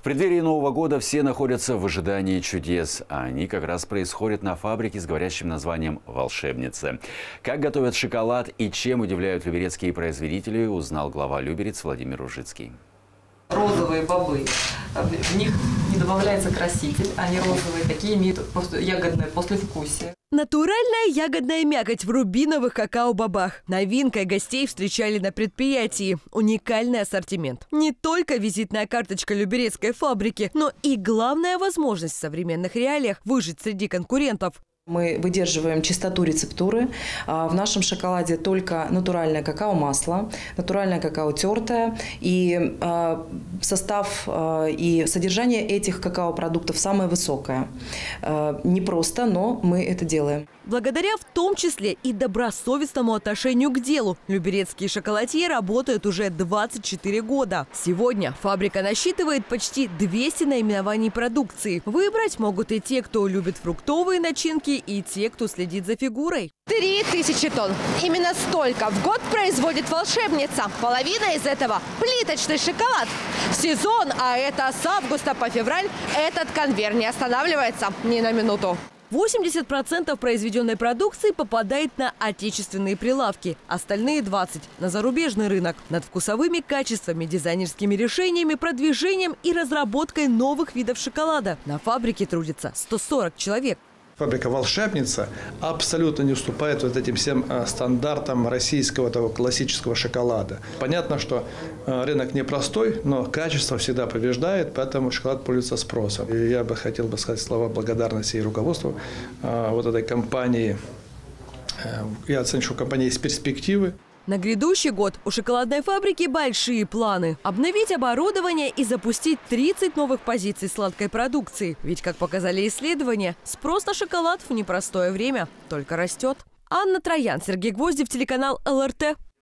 В преддверии Нового года все находятся в ожидании чудес, а они как раз происходят на фабрике с говорящим названием «Волшебница». Как готовят шоколад и чем удивляют люберецкие производители, узнал глава Люберец Владимир Ружицкий. Розовые бобы, в них не добавляется краситель, они розовые, такие имеют ягодное послевкусие. Натуральная ягодная мякоть в рубиновых какао-бобах. Новинкой гостей встречали на предприятии. Уникальный ассортимент. Не только визитная карточка люберецкой фабрики, но и главная возможность в современных реалиях выжить среди конкурентов. Мы выдерживаем чистоту рецептуры. А, в нашем шоколаде только натуральное какао-масло, натуральное какао тертое. И а, состав а, и содержание этих какао-продуктов самое высокое. Не просто, но мы это делаем. Благодаря в том числе и добросовестному отношению к делу, люберецкие шоколадье работают уже 24 года. Сегодня фабрика насчитывает почти 200 наименований продукции. Выбрать могут и те, кто любит фруктовые начинки, и те, кто следит за фигурой. Три тысячи тонн. Именно столько в год производит волшебница. Половина из этого – плиточный шоколад. Сезон, а это с августа по февраль, этот конвейер не останавливается ни на минуту. 80% произведенной продукции попадает на отечественные прилавки, остальные 20% – на зарубежный рынок. Над вкусовыми качествами, дизайнерскими решениями, продвижением и разработкой новых видов шоколада на фабрике трудится 140 человек. Фабрика «Волшебница» абсолютно не уступает вот этим всем э, стандартам российского того классического шоколада. Понятно, что э, рынок непростой, но качество всегда побеждает, поэтому шоколад пользуется спросом. И я бы хотел бы сказать слова благодарности и руководству э, вот этой компании. Я оцениваю, что у компании есть перспективы. На грядущий год у шоколадной фабрики большие планы. Обновить оборудование и запустить 30 новых позиций сладкой продукции. Ведь, как показали исследования, спрос на шоколад в непростое время только растет. Анна Троян, Сергей Гвоздев, телеканал ЛРТ.